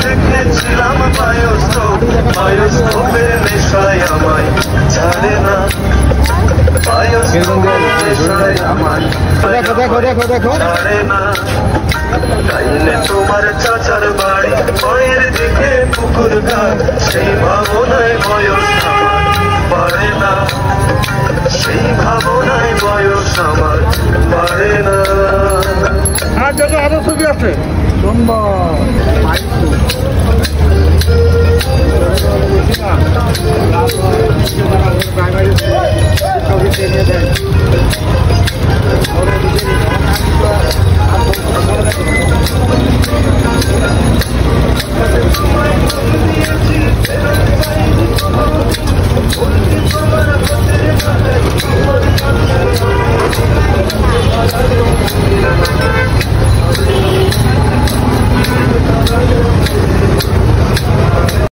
দেখেছিলাম তোমার চাচার বাড়ি মায়ের দিকে পুকুর ঘাট সেই ভাবনায় বয়স আর যত আরও ছবি আছে। দেয়